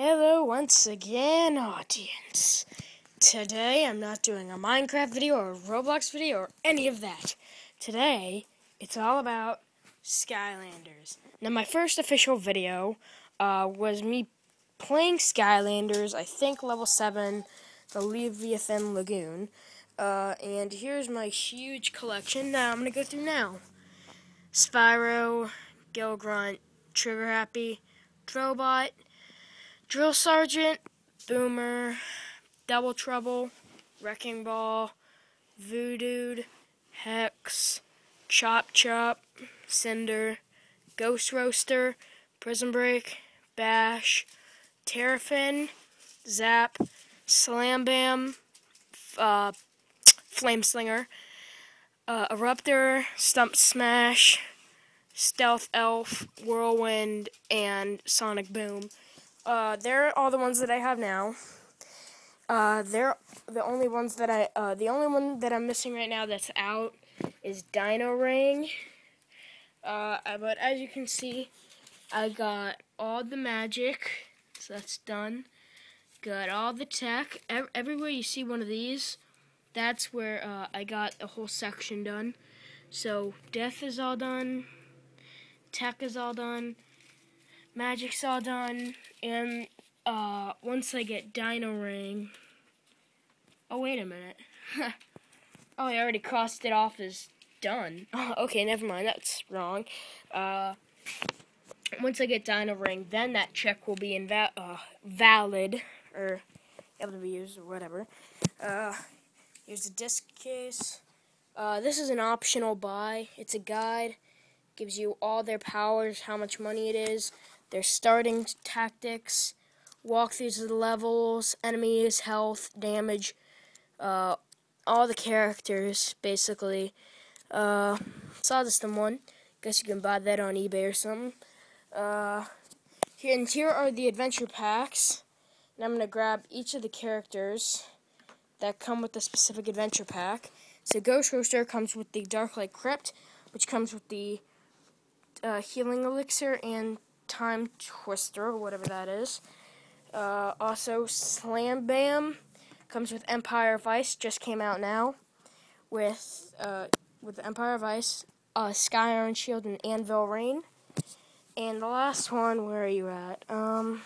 Hello once again, audience. Today I'm not doing a Minecraft video or a Roblox video or any of that. Today it's all about Skylanders. Now my first official video uh, was me playing Skylanders, I think level 7, the Leviathan Lagoon. Uh, and here's my huge collection that I'm going to go through now. Spyro, Gill Grunt, Trigger Happy, Drobot, Drill Sergeant, Boomer, Double Trouble, Wrecking Ball, Voodood, Hex, Chop Chop, Cynder, Ghost Roaster, Prism Break, Bash, Terrafin, Zap, Slam Bam, uh, Flameslinger, uh, Eruptor, Stump Smash, Stealth Elf, Whirlwind, and Sonic Boom. Uh, they're all the ones that I have now. Uh, they're the only ones that I, uh, the only one that I'm missing right now that's out is Dino-Rang. Uh, but as you can see, I got all the magic, so that's done. Got all the tech. everywhere you see one of these, that's where uh, I got a whole section done. So, death is all done, tech is all done, magic's all done, and uh, once I get Dino-Rang, oh wait a minute, oh I already crossed it off as done. Oh, okay, never mind, that's wrong. Uh, once I get Dino-Rang, then that check will be inva uh, valid, or able to be used, or whatever. Uh, here's the disc case. Uh, this is an optional buy. It's a guide. Gives you all their powers, how much money it is, their starting tactics, walkthroughs of the levels, enemies, health, damage, uh, all the characters, basically. Uh, saw this in one. Guess you can buy that on eBay or something. Uh, here, and here are the adventure packs. And I'm going to grab each of the characters that come with the specific adventure pack. So Ghost Roaster comes with the Darklight Crypt, which comes with the uh, Healing Elixir and Time Twister, whatever that is. Uh, also, Slam Bam comes with Empire of Ice, just came out now, with uh, with Empire of Ice, uh, Sky Iron Shield, and Anvil Rain. And the last one, where are you at? Um,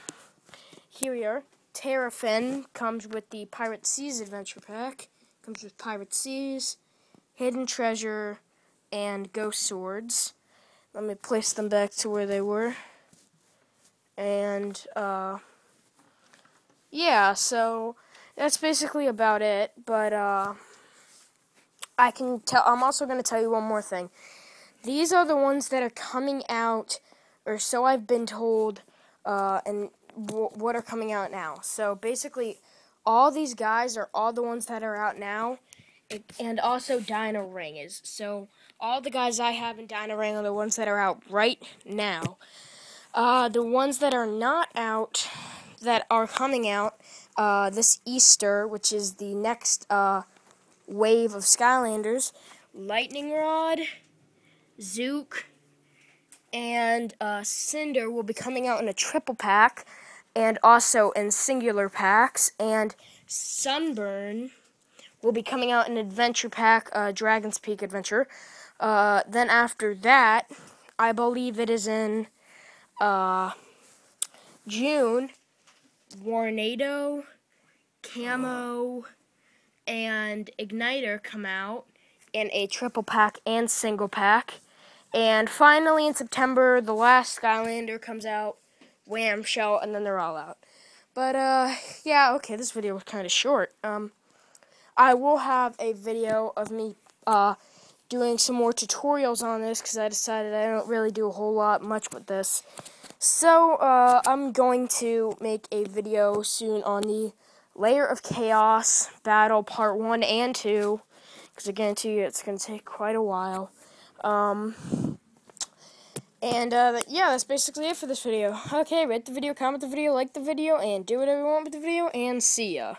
here we are. Terrafin comes with the Pirate Seas Adventure Pack. Comes with Pirate Seas, Hidden Treasure, and Ghost Swords. Let me place them back to where they were. And, uh, yeah, so that's basically about it. But, uh, I can tell, I'm also going to tell you one more thing. These are the ones that are coming out, or so I've been told, uh, and what are coming out now. So basically, all these guys are all the ones that are out now, and also Dino-Rang is. So all the guys I have in Dino-Rang are the ones that are out right now. Uh, the ones that are not out, that are coming out uh, this Easter, which is the next uh, wave of Skylanders, Lightning Rod, Zook, and uh, Cynder will be coming out in a triple pack, and also in singular packs, and Sunburn will be coming out in adventure pack, uh, Dragon's Peak Adventure. Uh, then after that, I believe it is in uh, June, Warnado, Camo, and Ignitor come out in a triple pack and single pack. And finally, in September, the last Skylander comes out, Wham-Shell, and then they're all out. But, uh, yeah, okay, this video was kind of short. Um, I will have a video of me, uh, doing some more tutorials on this because I decided I don't really do a whole lot much with this. So, uh, I'm going to make a video soon on the Lair of Kaos Battle Part 1 and 2, because I guarantee you it's going to take quite a while. Um, and, uh, yeah, that's basically it for this video. Okay, rate the video, comment the video, like the video, and do whatever you want with the video, and see ya.